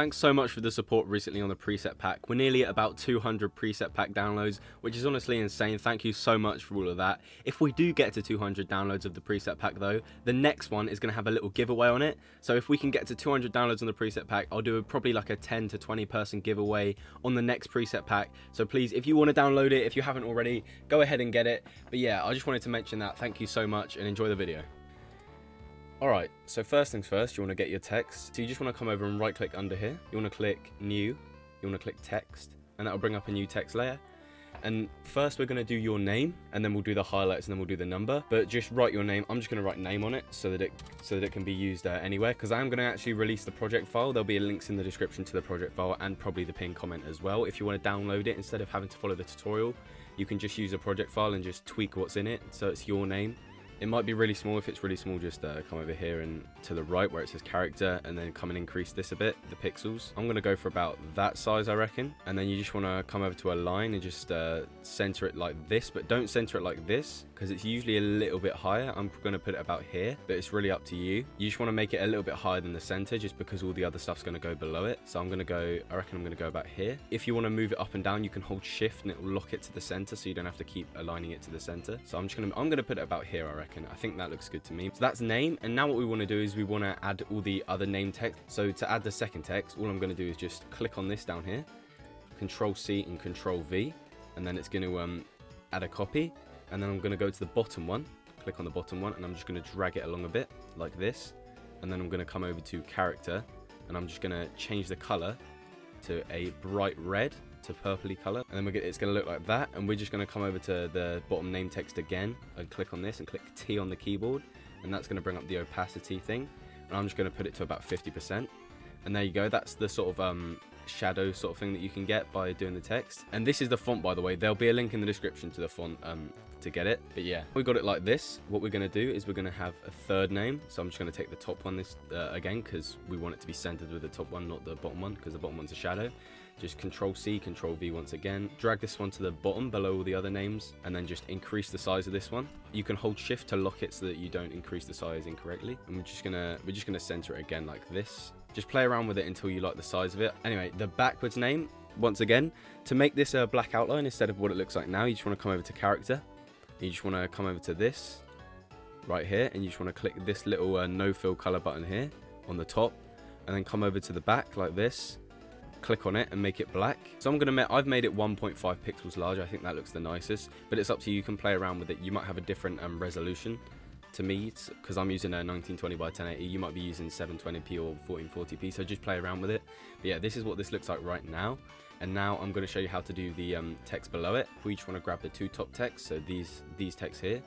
Thanks so much for the support recently on the preset pack. We're nearly at about 200 preset pack downloads, which is honestly insane. Thank you so much for all of that. If we do get to 200 downloads of the preset pack though, the next one is going to have a little giveaway on it. So if we can get to 200 downloads on the preset pack, I'll do a, probably like a 10 to 20 person giveaway on the next preset pack. So please, if you want to download it, if you haven't already, go ahead and get it. But yeah, I just wanted to mention that. Thank you so much and enjoy the video. Alright, so first things first, you want to get your text. So you just want to come over and right click under here. You want to click new, you want to click text, and that will bring up a new text layer. And first we're going to do your name, and then we'll do the highlights, and then we'll do the number. But just write your name. I'm just going to write name on it so that it so that it can be used uh, anywhere. Because I am going to actually release the project file. There'll be links in the description to the project file and probably the pinned comment as well. If you want to download it instead of having to follow the tutorial, you can just use a project file and just tweak what's in it. So it's your name it might be really small. If it's really small, just uh, come over here and to the right where it says character and then come and increase this a bit, the pixels. I'm going to go for about that size, I reckon. And then you just want to come over to a line and just uh, center it like this, but don't center it like this because it's usually a little bit higher. I'm going to put it about here, but it's really up to you. You just want to make it a little bit higher than the center just because all the other stuff's going to go below it. So I'm going to go, I reckon I'm going to go about here. If you want to move it up and down, you can hold shift and it will lock it to the center so you don't have to keep aligning it to the center. So I'm just going to, I'm going to put it about here, I reckon. I think that looks good to me. So that's name. And now what we want to do is we want to add all the other name text. So to add the second text, all I'm going to do is just click on this down here, control C and control V. And then it's going to um, add a copy and then I'm going to go to the bottom one, click on the bottom one, and I'm just going to drag it along a bit, like this. And then I'm going to come over to character, and I'm just going to change the color to a bright red to purpley color. And then we're it's going to look like that. And we're just going to come over to the bottom name text again, and click on this, and click T on the keyboard. And that's going to bring up the opacity thing. And I'm just going to put it to about 50%. And there you go, that's the sort of um, shadow sort of thing that you can get by doing the text. And this is the font, by the way. There'll be a link in the description to the font um, to get it. But yeah, we got it like this. What we're going to do is we're going to have a third name. So I'm just going to take the top one this uh, again because we want it to be centered with the top one, not the bottom one because the bottom one's a shadow. Just Control C, Control V once again. Drag this one to the bottom below all the other names and then just increase the size of this one. You can hold shift to lock it so that you don't increase the size incorrectly. And we're just gonna we're just gonna center it again like this. Just play around with it until you like the size of it. Anyway, the backwards name, once again, to make this a black outline instead of what it looks like now, you just want to come over to character you just want to come over to this right here and you just want to click this little uh, no fill color button here on the top and then come over to the back like this click on it and make it black. So I'm gonna make I've made it 1.5 pixels larger. I think that looks the nicest but it's up to you. You can play around with it. You might have a different um, resolution to me because I'm using a 1920 by 1080 you might be using 720p or 1440p so just play around with it. But yeah this is what this looks like right now. And now I'm going to show you how to do the um, text below it. We just want to grab the two top texts, so these, these texts here,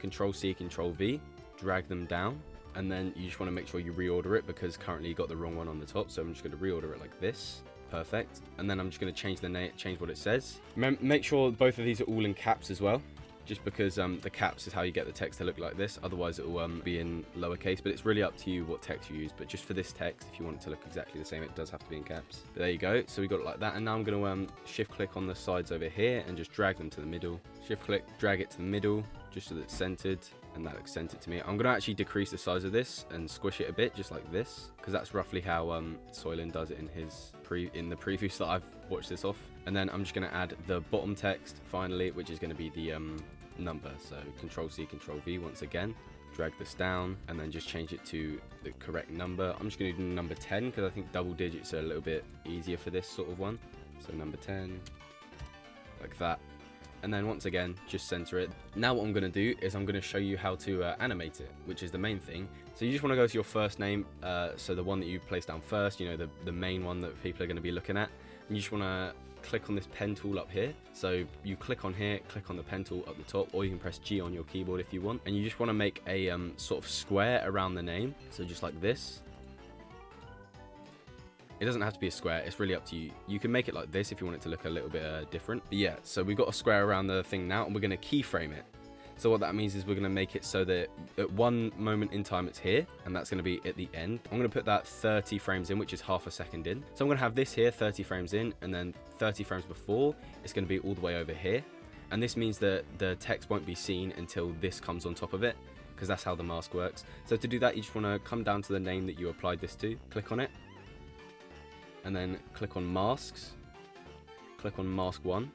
Control C, Control V, drag them down, and then you just want to make sure you reorder it because currently you got the wrong one on the top, so I'm just going to reorder it like this. Perfect. And then I'm just going to change the name, change what it says. make sure both of these are all in caps as well just because um, the caps is how you get the text to look like this. Otherwise, it will um, be in lowercase, but it's really up to you what text you use. But just for this text, if you want it to look exactly the same, it does have to be in caps. But there you go. So we got it like that. And now I'm going to um, shift click on the sides over here and just drag them to the middle. Shift click, drag it to the middle, just so that it's centered and that looks centered to me. I'm going to actually decrease the size of this and squish it a bit, just like this, because that's roughly how um, Soillan does it in his pre in the previews that I've watched this off. And then I'm just going to add the bottom text finally, which is going to be the um, number. So Control C, Control V once again. Drag this down and then just change it to the correct number. I'm just going to do number 10 because I think double digits are a little bit easier for this sort of one. So number 10, like that. And then once again, just center it. Now what I'm going to do is I'm going to show you how to uh, animate it, which is the main thing. So you just want to go to your first name, uh, so the one that you place down first, you know, the, the main one that people are going to be looking at. And you just want to click on this pen tool up here. So you click on here, click on the pen tool up the top, or you can press G on your keyboard if you want. And you just want to make a um, sort of square around the name. So just like this. It doesn't have to be a square, it's really up to you. You can make it like this if you want it to look a little bit uh, different. But yeah, so we've got a square around the thing now, and we're going to keyframe it. So what that means is we're going to make it so that at one moment in time it's here, and that's going to be at the end. I'm going to put that 30 frames in, which is half a second in. So I'm going to have this here 30 frames in, and then 30 frames before, it's going to be all the way over here. And this means that the text won't be seen until this comes on top of it, because that's how the mask works. So to do that, you just want to come down to the name that you applied this to, click on it, and then click on masks. Click on mask one,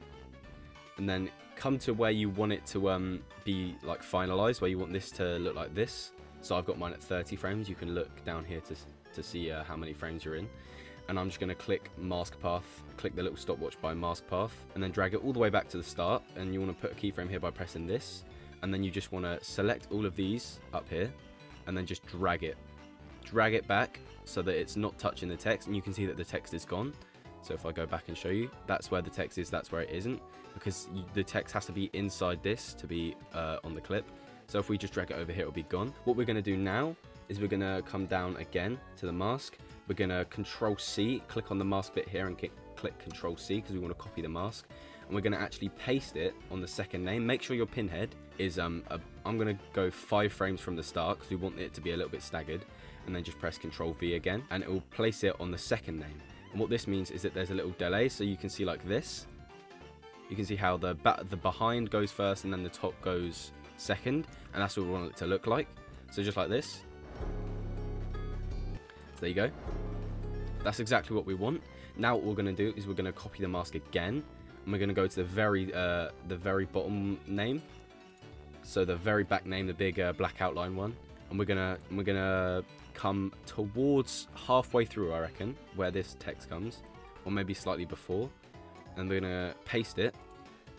and then come to where you want it to um, be like finalized, where you want this to look like this. So I've got mine at 30 frames. You can look down here to to see uh, how many frames you're in. And I'm just going to click mask path, click the little stopwatch by mask path, and then drag it all the way back to the start. And you want to put a keyframe here by pressing this. And then you just want to select all of these up here, and then just drag it. Drag it back so that it's not touching the text, and you can see that the text is gone. So if I go back and show you, that's where the text is, that's where it isn't, because the text has to be inside this to be uh, on the clip. So if we just drag it over here, it'll be gone. What we're going to do now is we're going to come down again to the mask. We're going to Control C, click on the mask bit here and click Control C because we want to copy the mask. And we're going to actually paste it on the second name. Make sure your pinhead is, um, a, I'm going to go five frames from the start because we want it to be a little bit staggered. And then just press Control V again and it will place it on the second name. And what this means is that there's a little delay so you can see like this. You can see how the, the behind goes first and then the top goes second. And that's what we want it to look like. So just like this. So there you go. That's exactly what we want. Now what we're going to do is we're going to copy the mask again. And we're going to go to the very, uh, the very bottom name. So the very back name, the big uh, black outline one. And we're to, we're to come towards halfway through, I reckon, where this text comes. Or maybe slightly before. And we're to paste it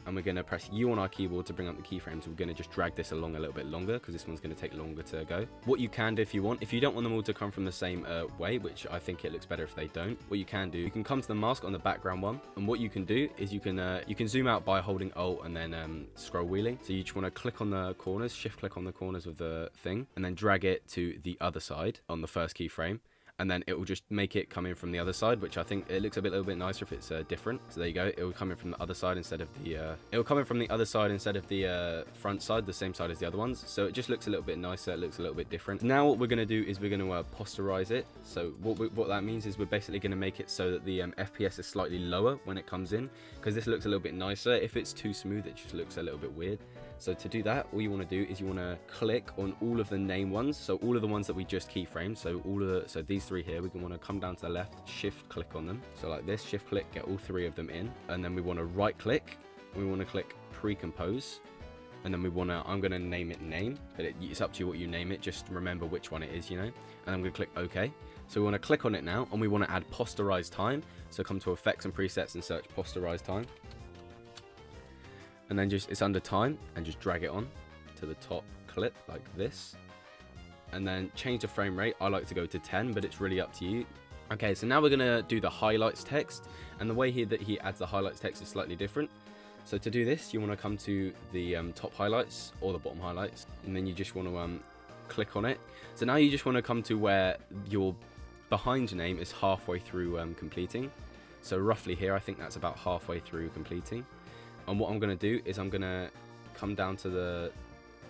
and we're going to press U on our keyboard to bring up the keyframes. We're going to just drag this along a little bit longer because this one's going to take longer to go. What you can do if you want, if you don't want them all to come from the same uh, way, which I think it looks better if they don't, what you can do, you can come to the mask on the background one, and what you can do is you can uh, you can zoom out by holding Alt and then um, scroll wheeling. So you just want to click on the corners, shift click on the corners of the thing, and then drag it to the other side on the first keyframe and then it will just make it come in from the other side, which I think it looks a bit, little bit nicer if it's uh, different. So there you go. It will come in from the other side instead of the. Uh, it will come in from the other side instead of the uh, front side, the same side as the other ones. So it just looks a little bit nicer. It looks a little bit different. Now what we're going to do is we're going to uh, posterize it. So what we, what that means is we're basically going to make it so that the um, FPS is slightly lower when it comes in, because this looks a little bit nicer. If it's too smooth, it just looks a little bit weird. So to do that, all you want to do is you want to click on all of the name ones. So all of the ones that we just keyframed. So all of the, so these three here, we can want to come down to the left, shift click on them. So like this, shift click, get all three of them in. And then we want to right click. We want to click pre-compose. And then we want to, I'm going to name it name, but it, it's up to you what you name it. Just remember which one it is, you know. And I'm going to click OK. So we want to click on it now and we want to add posterize time. So come to effects and presets and search posterize time and then just it's under time and just drag it on to the top clip like this. And then change the frame rate. I like to go to 10 but it's really up to you. Okay so now we're gonna do the highlights text. And the way here that he adds the highlights text is slightly different. So to do this you want to come to the um, top highlights or the bottom highlights and then you just want to um, click on it. So now you just want to come to where your behind name is halfway through um, completing. So roughly here I think that's about halfway through completing and what I'm going to do is I'm going to come down to the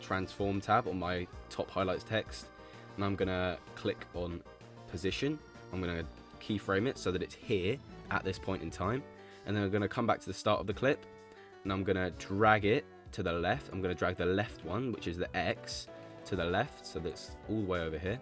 transform tab on my top highlights text and I'm going to click on position. I'm going to keyframe it so that it's here at this point in time. And then I'm going to come back to the start of the clip and I'm going to drag it to the left. I'm going to drag the left one, which is the X, to the left. So that's all the way over here.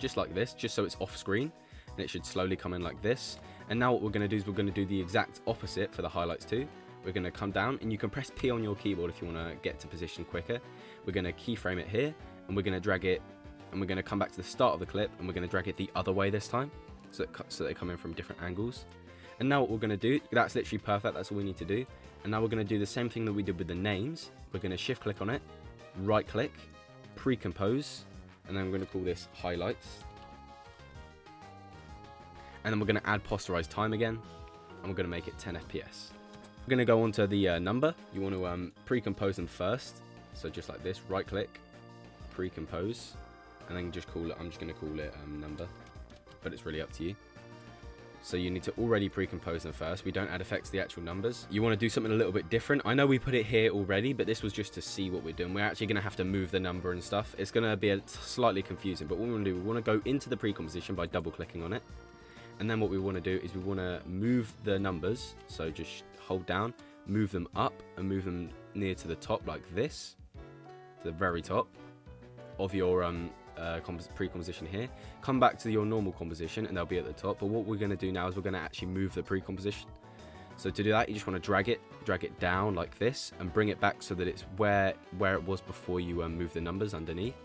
Just like this, just so it's off screen. And it should slowly come in like this. And now what we're going to do is we're going to do the exact opposite for the highlights too. We're going to come down and you can press P on your keyboard if you want to get to position quicker. We're going to keyframe it here and we're going to drag it and we're going to come back to the start of the clip and we're going to drag it the other way this time so, that, so they come in from different angles. And now what we're going to do, that's literally perfect, that's all we need to do. And now we're going to do the same thing that we did with the names. We're going to shift click on it, right click, pre-compose, and then we're going to call this highlights and then we're going to add posterized time again and we're going to make it 10 fps we're going to go on to the uh, number you want to um, pre-compose them first so just like this right click pre-compose and then just call it i'm just going to call it um, number but it's really up to you so you need to already pre-compose them first. We don't add effects to the actual numbers. You want to do something a little bit different. I know we put it here already, but this was just to see what we're doing. We're actually going to have to move the number and stuff. It's going to be slightly confusing, but what we want to do, we want to go into the pre-composition by double clicking on it. And then what we want to do is we want to move the numbers. So just hold down, move them up and move them near to the top like this, to the very top of your um, uh, pre-composition here. Come back to your normal composition and they'll be at the top. But what we're going to do now is we're going to actually move the pre-composition. So to do that, you just want to drag it, drag it down like this, and bring it back so that it's where where it was before you um, move the numbers underneath.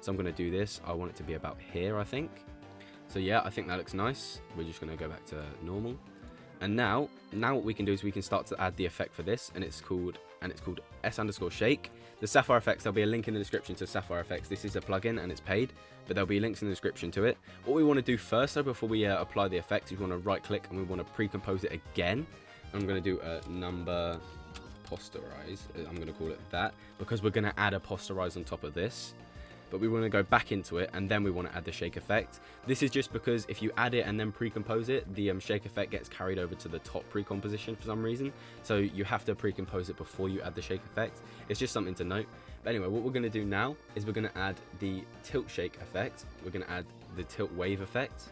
So I'm going to do this. I want it to be about here, I think. So yeah, I think that looks nice. We're just going to go back to normal. And now, now what we can do is we can start to add the effect for this, and it's called and it's called s underscore shake. The Sapphire Effects, there'll be a link in the description to Sapphire Effects. This is a plugin and it's paid, but there'll be links in the description to it. What we want to do first, though, before we uh, apply the effect, is we want to right click and we want to pre-compose it again. I'm going to do a number posterize. I'm going to call it that because we're going to add a posterize on top of this but we want to go back into it and then we want to add the shake effect. This is just because if you add it and then pre-compose it, the um, shake effect gets carried over to the top pre-composition for some reason. So you have to pre-compose it before you add the shake effect. It's just something to note. But anyway, what we're going to do now is we're going to add the tilt shake effect. We're going to add the tilt wave effect.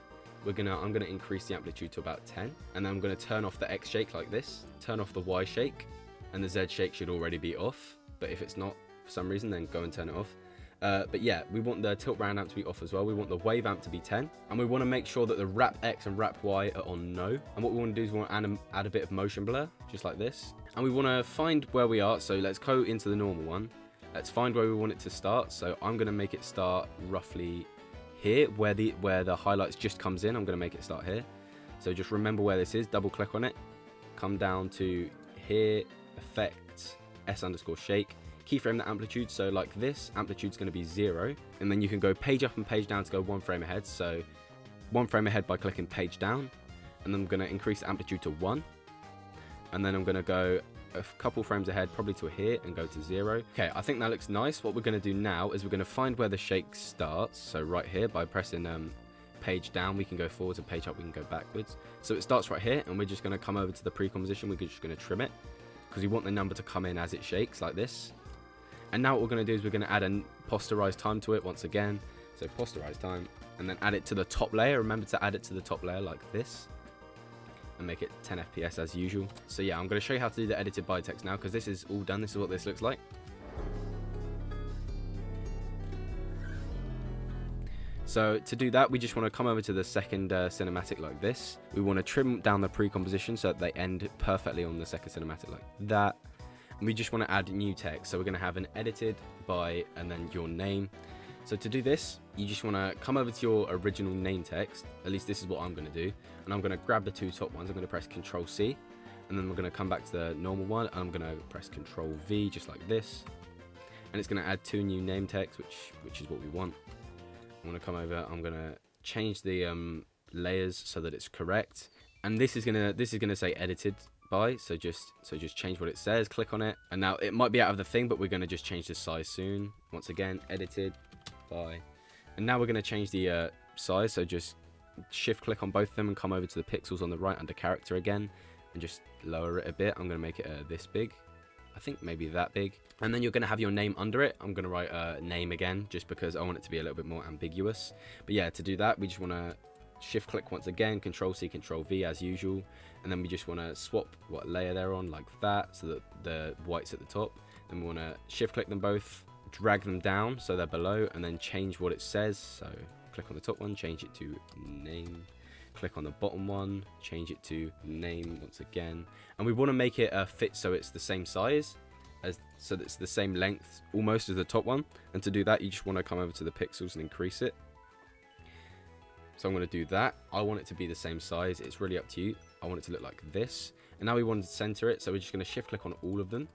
We're gonna, I'm gonna increase the amplitude to about 10, and then I'm gonna turn off the X shake like this, turn off the Y shake, and the Z shake should already be off. But if it's not for some reason, then go and turn it off. Uh, but yeah, we want the tilt round amp to be off as well. We want the wave amp to be 10. And we want to make sure that the wrap X and wrap Y are on no. And what we want to do is we want to add a, bit of motion blur, just like this. And we want to find where we are. So let's go into the normal one. Let's find where we want it to start. So I'm going to make it start roughly here, where the, where the highlights just comes in. I'm going to make it start here. So just remember where this is, double click on it, come down to here, effect, S underscore shake, keyframe the amplitude. So like this, amplitude is going to be zero. And then you can go page up and page down to go one frame ahead. So one frame ahead by clicking page down. And then I'm going to increase amplitude to one. And then I'm going to go a couple frames ahead, probably to here, and go to zero. Okay, I think that looks nice. What we're going to do now is we're going to find where the shake starts. So right here, by pressing um, page down, we can go forwards, and page up, we can go backwards. So it starts right here, and we're just going to come over to the pre-composition. We're just going to trim it, because we want the number to come in as it shakes, like this. And now what we're going to do is we're going to add a posterize time to it once again. So posterize time and then add it to the top layer. Remember to add it to the top layer like this and make it 10 FPS as usual. So yeah, I'm going to show you how to do the edited by text now because this is all done. This is what this looks like. So to do that, we just want to come over to the second uh, cinematic like this. We want to trim down the pre-composition so that they end perfectly on the second cinematic like that we just want to add new text. So we're going to have an edited by and then your name. So to do this, you just want to come over to your original name text. At least this is what I'm going to do. And I'm going to grab the two top ones. I'm going to press Control C. And then we're going to come back to the normal one. And I'm going to press Control V just like this. And it's going to add two new name text, which which is what we want. I'm going to come over. I'm going to change the um, layers so that it's correct. And this is going to this is going to say edited by so just so just change what it says click on it. And now it might be out of the thing but we're going to just change the size soon. Once again edited by and now we're going to change the uh, size. So just shift click on both of them and come over to the pixels on the right under character again and just lower it a bit. I'm going to make it uh, this big. I think maybe that big. And then you're going to have your name under it. I'm going to write a uh, name again just because i want it to be a little bit more ambiguous. But yeah to do that we just want to shift click once again, control C, control V as usual. And then we just want to swap what layer they're on like that so that the white's at the top. Then we want to shift click them both, drag them down so they're below and then change what it says. So click on the top one, change it to name. Click on the bottom one, change it to name once again. And we want to make it uh, fit so it's the same size as so that it's the same length almost as the top one. And to do that, you just want to come over to the pixels and increase it. So I'm going to do that. I want it to be the same size. It's really up to you. I want it to look like this. And now we want to center it. So we're just going to shift click on all of them.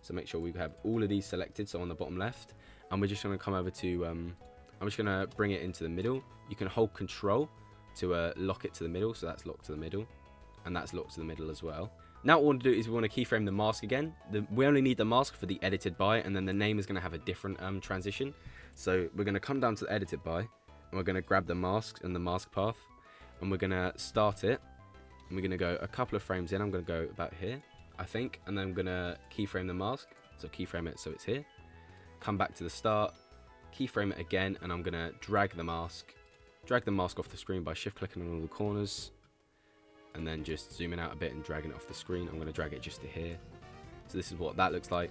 So make sure we have all of these selected. So on the bottom left. And we're just going to come over to, um, I'm just going to bring it into the middle. You can hold control to uh, lock it to the middle. So that's locked to the middle. And that's locked to the middle as well. Now what we want to do is we want to keyframe the mask again. The, we only need the mask for the edited by. And then the name is going to have a different um, transition. So we're going to come down to the edited by we're going to grab the mask and the mask path and we're going to start it. And we're going to go a couple of frames in. I'm going to go about here I think and then I'm going to keyframe the mask. So keyframe it so it's here. Come back to the start keyframe it again and I'm going to drag the mask drag the mask off the screen by shift clicking on all the corners and then just zooming out a bit and dragging it off the screen. I'm going to drag it just to here. So this is what that looks like.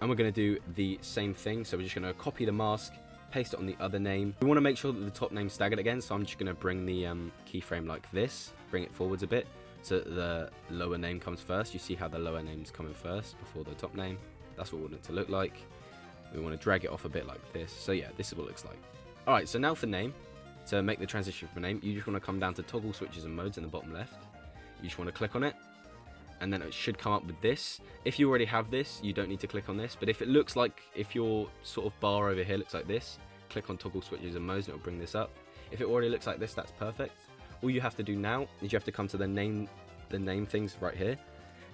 And we're going to do the same thing. So we're just going to copy the mask paste it on the other name. We want to make sure that the top name's staggered again, so I'm just going to bring the um, keyframe like this, bring it forwards a bit, so the lower name comes first. You see how the lower name's coming first before the top name. That's what we want it to look like. We want to drag it off a bit like this. So yeah, this is what it looks like. Alright, so now for name. To make the transition for name, you just want to come down to toggle switches and modes in the bottom left. You just want to click on it, and then it should come up with this. If you already have this, you don't need to click on this, but if it looks like, if your sort of bar over here looks like this, click on toggle switches and modes and it'll bring this up. If it already looks like this, that's perfect. All you have to do now is you have to come to the name, the name things right here.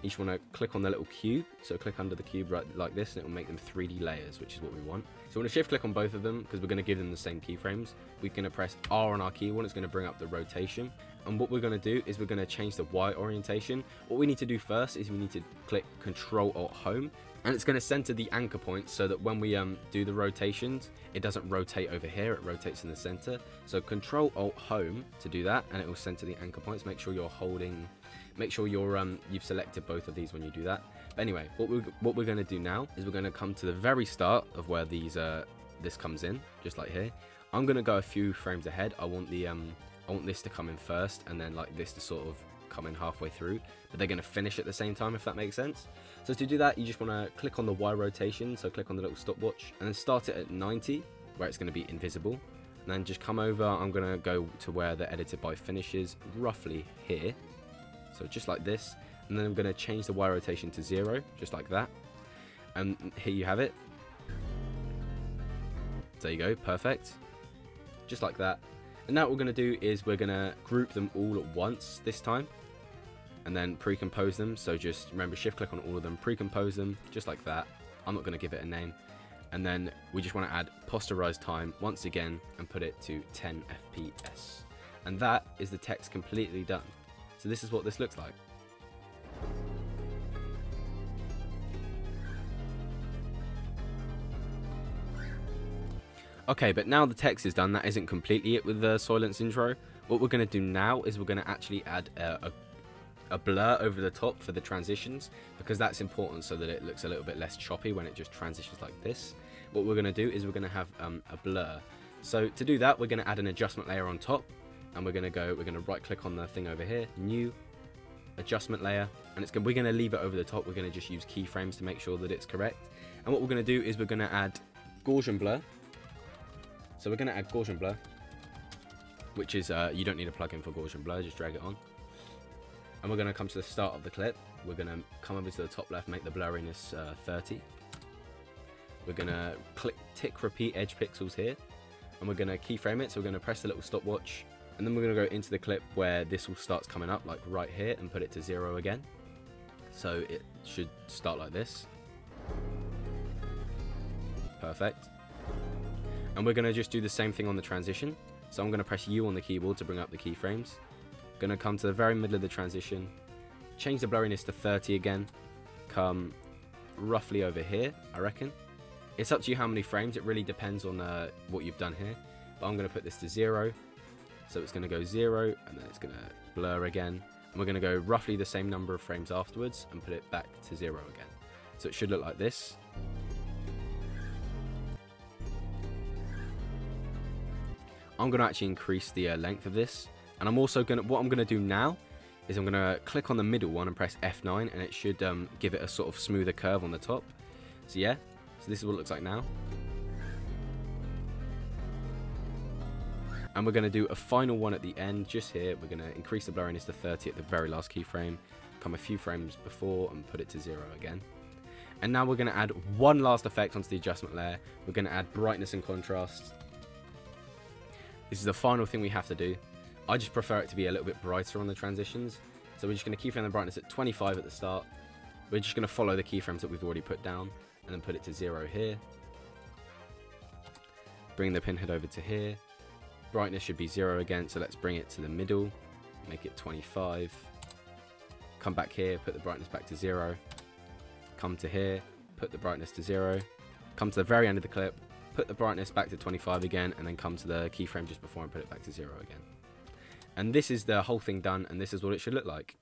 You just want to click on the little cube, so click under the cube right like this, and it will make them 3D layers, which is what we want. So we're going to shift click on both of them, because we're going to give them the same keyframes. We're going to press R on our key one. it's going to bring up the rotation. And what we're going to do is we're going to change the Y orientation. What we need to do first is we need to click Control Alt Home and it's going to center the anchor point so that when we um, do the rotations it doesn't rotate over here it rotates in the center so control alt home to do that and it will center the anchor points make sure you're holding make sure you're um, you've selected both of these when you do that but anyway what we're what we're going to do now is we're going to come to the very start of where these uh, this comes in just like here i'm going to go a few frames ahead i want the um I want this to come in first and then like this to sort of come in halfway through, but they're going to finish at the same time, if that makes sense. So to do that, you just want to click on the Y rotation, so click on the little stopwatch, and then start it at 90, where it's going to be invisible. And then just come over, I'm going to go to where the edited by finishes, roughly here. So just like this, and then I'm going to change the Y rotation to zero, just like that. And here you have it. There you go, perfect. Just like that. And now what we're going to do is we're going to group them all at once this time. And then pre-compose them. So just remember shift click on all of them, pre-compose them just like that. I'm not going to give it a name. And then we just want to add posterize time once again and put it to 10 FPS. And that is the text completely done. So this is what this looks like. Okay, but now the text is done, that isn't completely it with the Soillan's intro. What we're going to do now is we're going to actually add a, a, a, blur over the top for the transitions, because that's important so that it looks a little bit less choppy when it just transitions like this. What we're going to do is we're going to have um, a blur. So to do that, we're going to add an adjustment layer on top, and we're going to go, we're going to right click on the thing over here, new, adjustment layer, and it's we're going to leave it over the top. We're going to just use keyframes to make sure that it's correct. And what we're going to do is we're going to add Gaussian blur, so we're going to add Gaussian Blur, which is, uh, you don't need a plugin for Gaussian Blur, just drag it on. And we're going to come to the start of the clip. We're going to come over to the top left, make the blurriness uh, 30. We're going to click tick repeat edge pixels here. And we're going to keyframe it, so we're going to press the little stopwatch. And then we're going to go into the clip where this all starts coming up, like right here, and put it to zero again. So it should start like this. Perfect. And we're going to just do the same thing on the transition. So I'm going to press U on the keyboard to bring up the keyframes. Going to come to the very middle of the transition, change the blurriness to 30 again, come roughly over here, I reckon. It's up to you how many frames, it really depends on uh, what you've done here. But I'm going to put this to 0, so it's going to go 0, and then it's going to blur again. And we're going to go roughly the same number of frames afterwards, and put it back to 0 again. So it should look like this. I'm going to actually increase the uh, length of this. And I'm also going to, what I'm going to do now is I'm going to click on the middle one and press F9 and it should um, give it a sort of smoother curve on the top. So yeah, so this is what it looks like now. And we're going to do a final one at the end, just here. We're going to increase the blurriness to 30 at the very last keyframe, come a few frames before and put it to zero again. And now we're going to add one last effect onto the adjustment layer. We're going to add brightness and contrast this is the final thing we have to do. I just prefer it to be a little bit brighter on the transitions. So we're just going to keyframe the brightness at 25 at the start. We're just going to follow the keyframes that we've already put down and then put it to 0 here. Bring the pinhead over to here. Brightness should be 0 again, so let's bring it to the middle. Make it 25. Come back here, put the brightness back to 0. Come to here, put the brightness to 0. Come to the very end of the clip, put the brightness back to 25 again, and then come to the keyframe just before and put it back to zero again. And this is the whole thing done, and this is what it should look like.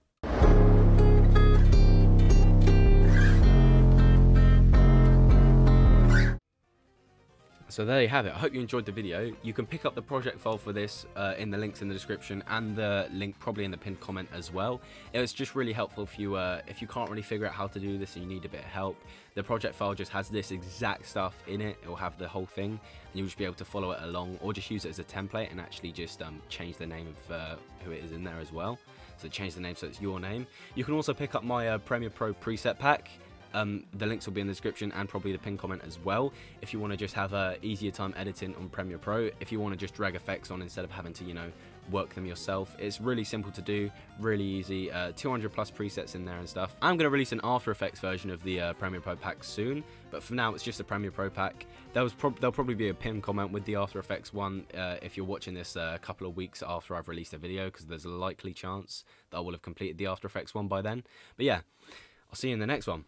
So there you have it. I hope you enjoyed the video. You can pick up the project file for this uh, in the links in the description and the link probably in the pinned comment as well. It's just really helpful if you uh, if you can't really figure out how to do this and you need a bit of help. The project file just has this exact stuff in it. It will have the whole thing and you'll just be able to follow it along or just use it as a template and actually just um, change the name of uh, who it is in there as well. So change the name so it's your name. You can also pick up my uh, Premiere Pro preset pack. Um, the links will be in the description and probably the pin comment as well. If you want to just have a easier time editing on Premiere Pro, if you want to just drag effects on instead of having to, you know, work them yourself, it's really simple to do, really easy. Uh, 200 plus presets in there and stuff. I'm going to release an After Effects version of the uh, Premiere Pro pack soon, but for now it's just a Premiere Pro pack. There was prob there'll probably be a pin comment with the After Effects one uh, if you're watching this uh, a couple of weeks after I've released a video, because there's a likely chance that I will have completed the After Effects one by then. But yeah, I'll see you in the next one.